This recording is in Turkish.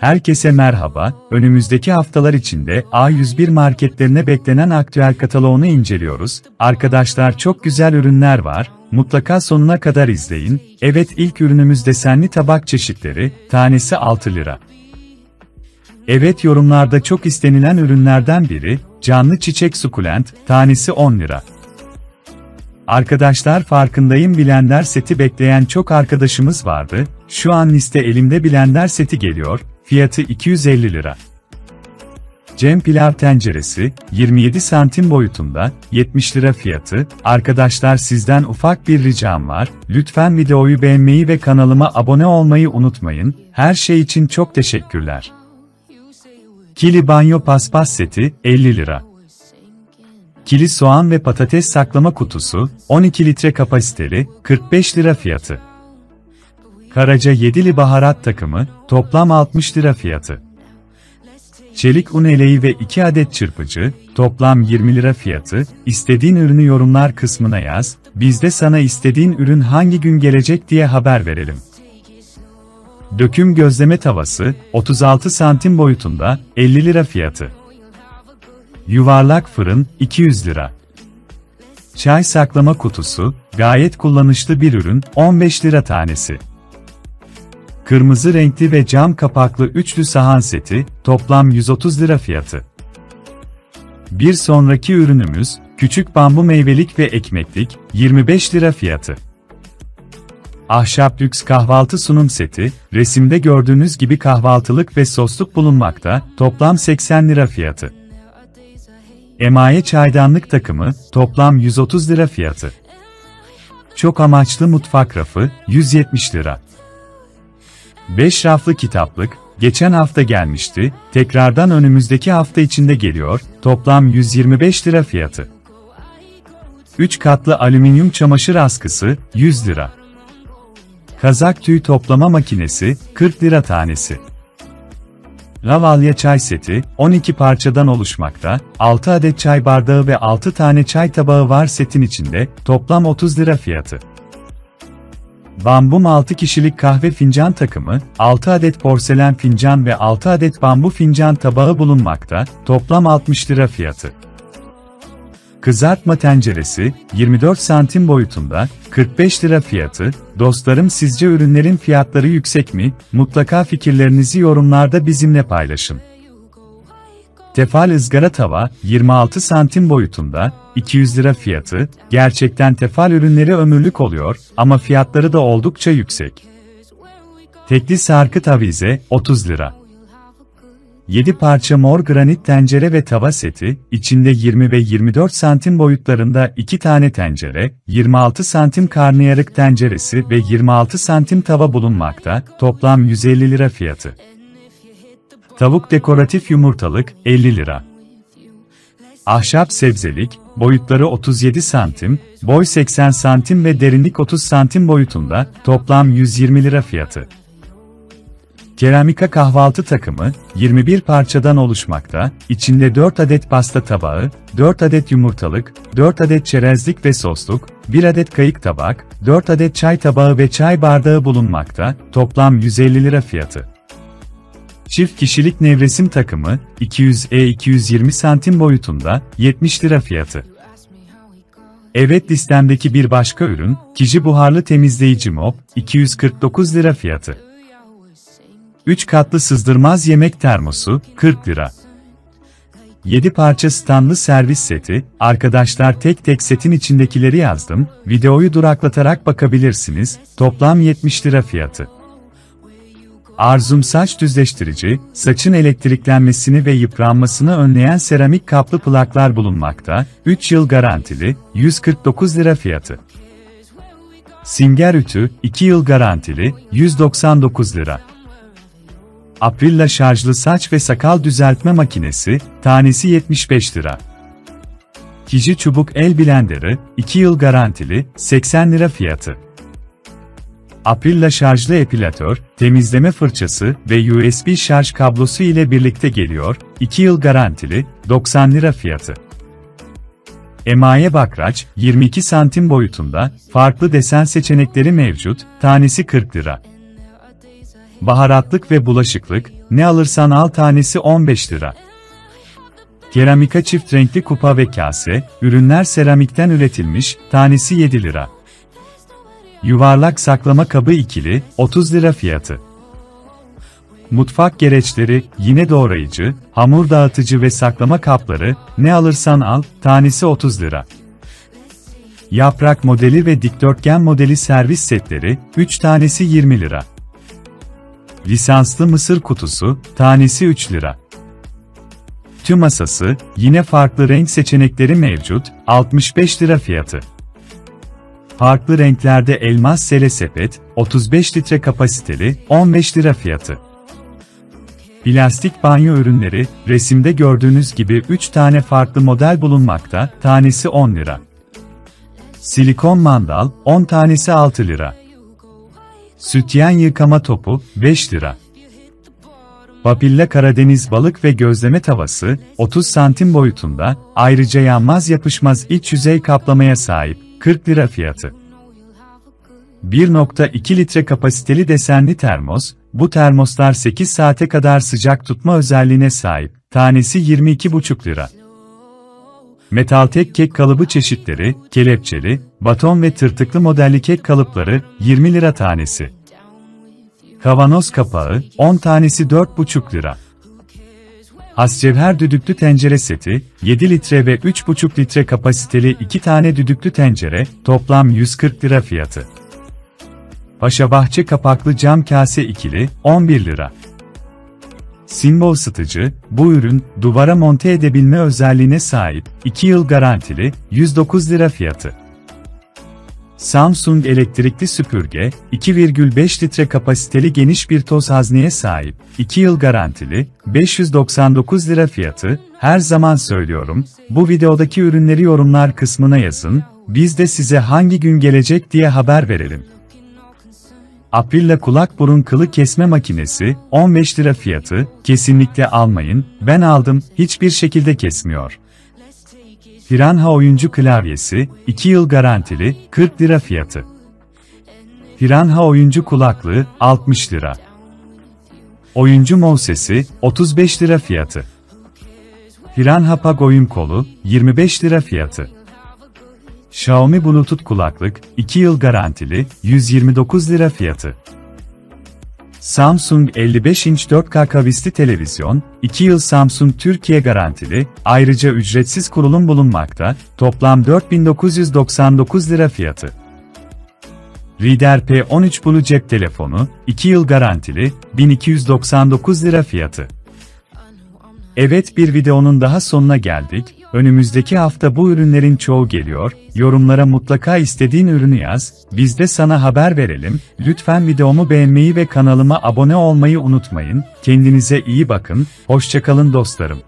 Herkese merhaba, önümüzdeki haftalar içinde A101 marketlerine beklenen aktüel kataloğunu inceliyoruz. Arkadaşlar çok güzel ürünler var, mutlaka sonuna kadar izleyin. Evet ilk ürünümüz desenli tabak çeşitleri, tanesi 6 lira. Evet yorumlarda çok istenilen ürünlerden biri, canlı çiçek sukulent, tanesi 10 lira. Arkadaşlar farkındayım Blender seti bekleyen çok arkadaşımız vardı, şu an liste elimde Blender seti geliyor, fiyatı 250 lira. Cem pilav tenceresi, 27 santim boyutunda, 70 lira fiyatı. Arkadaşlar sizden ufak bir ricam var, lütfen videoyu beğenmeyi ve kanalıma abone olmayı unutmayın, her şey için çok teşekkürler. Kili banyo paspas seti, 50 lira. Kili soğan ve patates saklama kutusu, 12 litre kapasiteli, 45 lira fiyatı. Karaca 7'li baharat takımı, toplam 60 lira fiyatı. Çelik un eleği ve 2 adet çırpıcı, toplam 20 lira fiyatı, İstediğin ürünü yorumlar kısmına yaz, biz de sana istediğin ürün hangi gün gelecek diye haber verelim. Döküm gözleme tavası, 36 santim boyutunda, 50 lira fiyatı. Yuvarlak fırın, 200 lira. Çay saklama kutusu, gayet kullanışlı bir ürün, 15 lira tanesi. Kırmızı renkli ve cam kapaklı üçlü sahan seti, toplam 130 lira fiyatı. Bir sonraki ürünümüz, küçük bambu meyvelik ve ekmeklik, 25 lira fiyatı. Ahşap lüks kahvaltı sunum seti, resimde gördüğünüz gibi kahvaltılık ve sosluk bulunmakta, toplam 80 lira fiyatı. Emaye çaydanlık takımı, toplam 130 lira fiyatı. Çok amaçlı mutfak rafı, 170 lira. 5 raflı kitaplık, geçen hafta gelmişti, tekrardan önümüzdeki hafta içinde geliyor, toplam 125 lira fiyatı. 3 katlı alüminyum çamaşır askısı, 100 lira. Kazak tüy toplama makinesi, 40 lira tanesi. Lavalya çay seti, 12 parçadan oluşmakta, 6 adet çay bardağı ve 6 tane çay tabağı var setin içinde, toplam 30 lira fiyatı. Bambum 6 kişilik kahve fincan takımı, 6 adet porselen fincan ve 6 adet bambu fincan tabağı bulunmakta, toplam 60 lira fiyatı. Kızartma tenceresi, 24 santim boyutunda, 45 lira fiyatı. Dostlarım sizce ürünlerin fiyatları yüksek mi? Mutlaka fikirlerinizi yorumlarda bizimle paylaşın. Tefal ızgara tava, 26 santim boyutunda, 200 lira fiyatı, gerçekten tefal ürünleri ömürlük oluyor ama fiyatları da oldukça yüksek. Tekli sarkıt avize, 30 lira. 7 parça mor granit tencere ve tava seti, içinde 20 ve 24 santim boyutlarında 2 tane tencere, 26 santim karnıyarık tenceresi ve 26 santim tava bulunmakta, toplam 150 lira fiyatı. Tavuk dekoratif yumurtalık, 50 lira. Ahşap sebzelik, boyutları 37 santim, boy 80 santim ve derinlik 30 santim boyutunda, toplam 120 lira fiyatı. Keramika kahvaltı takımı, 21 parçadan oluşmakta, içinde 4 adet pasta tabağı, 4 adet yumurtalık, 4 adet çerezlik ve sosluk, 1 adet kayık tabak, 4 adet çay tabağı ve çay bardağı bulunmakta, toplam 150 lira fiyatı. Çift kişilik nevresim takımı, 200E220 santim boyutunda, 70 lira fiyatı. Evet listemdeki bir başka ürün, Kiji buharlı temizleyici mop, 249 lira fiyatı. 3 katlı sızdırmaz yemek termosu, 40 lira. 7 parça standlı servis seti, arkadaşlar tek tek setin içindekileri yazdım, videoyu duraklatarak bakabilirsiniz, toplam 70 lira fiyatı. Arzum saç düzleştirici, saçın elektriklenmesini ve yıpranmasını önleyen seramik kaplı plaklar bulunmakta, 3 yıl garantili, 149 lira fiyatı. Singer ütü, 2 yıl garantili, 199 lira. Aprilla şarjlı saç ve sakal düzeltme makinesi, tanesi 75 lira. Kiji çubuk el blenderı, 2 yıl garantili, 80 lira fiyatı. Aprilla şarjlı epilatör, temizleme fırçası ve USB şarj kablosu ile birlikte geliyor, 2 yıl garantili, 90 lira fiyatı. Emaye bakraç, 22 santim boyutunda, farklı desen seçenekleri mevcut, tanesi 40 lira. baharatlık ve bulaşıklık, ne alırsan al tanesi 15 lira. Keramika çift renkli kupa ve kase, ürünler seramikten üretilmiş, tanesi 7 lira. Yuvarlak saklama kabı ikili, 30 lira fiyatı. Mutfak gereçleri, yine doğrayıcı, hamur dağıtıcı ve saklama kapları, ne alırsan al, tanesi 30 lira. Yaprak modeli ve dikdörtgen modeli servis setleri, 3 tanesi 20 lira. Lisanslı mısır kutusu, tanesi 3 lira. Tüm masası, yine farklı renk seçenekleri mevcut, 65 lira fiyatı. Farklı renklerde elmas sele sepet, 35 litre kapasiteli, 15 lira fiyatı. Plastik banyo ürünleri, resimde gördüğünüz gibi 3 tane farklı model bulunmakta, tanesi 10 lira. Silikon mandal, 10 tanesi 6 lira. Sütyen yıkama topu, 5 lira. Papilla Karadeniz balık ve gözleme tavası, 30 santim boyutunda, ayrıca yanmaz yapışmaz iç yüzey kaplamaya sahip, 40 lira fiyatı. 1.2 litre kapasiteli desenli termos, bu termoslar 8 saate kadar sıcak tutma özelliğine sahip, tanesi 22,5 lira. Metal tek kek kalıbı çeşitleri, kelepçeli, baton ve tırtıklı modelli kek kalıpları, 20 lira tanesi. Kavanoz kapağı, 10 tanesi 4,5 lira. Hascevher düdüklü tencere seti, 7 litre ve 3,5 litre kapasiteli 2 tane düdüklü tencere, toplam 140 lira fiyatı. Paşabahçe kapaklı cam kase ikili, 11 lira. Simbol ısıtıcı, bu ürün, duvara monte edebilme özelliğine sahip, 2 yıl garantili, 109 lira fiyatı. Samsung elektrikli süpürge, 2,5 litre kapasiteli geniş bir toz hazneye sahip, 2 yıl garantili, 599 lira fiyatı, her zaman söylüyorum, bu videodaki ürünleri yorumlar kısmına yazın, biz de size hangi gün gelecek diye haber verelim. Aprilla kulak burun kılı kesme makinesi, 15 lira fiyatı, kesinlikle almayın, ben aldım, hiçbir şekilde kesmiyor. Piranha oyuncu klavyesi, 2 yıl garantili, 40 lira fiyatı. Piranha oyuncu kulaklığı, 60 lira. Oyuncu mousesi, 35 lira fiyatı. Piranha Pag oyun kolu, 25 lira fiyatı. Xiaomi Bluetooth kulaklık, 2 yıl garantili, 129 lira fiyatı. Samsung 55 inç 4K kavisli televizyon, 2 yıl Samsung Türkiye garantili, ayrıca ücretsiz kurulum bulunmakta, toplam 4999 lira fiyatı. Reader P13 Blue cep telefonu, 2 yıl garantili, 1299 lira fiyatı. Evet bir videonun daha sonuna geldik. Önümüzdeki hafta bu ürünlerin çoğu geliyor. Yorumlara mutlaka istediğin ürünü yaz. Biz de sana haber verelim. Lütfen videomu beğenmeyi ve kanalıma abone olmayı unutmayın. Kendinize iyi bakın. Hoşçakalın dostlarım.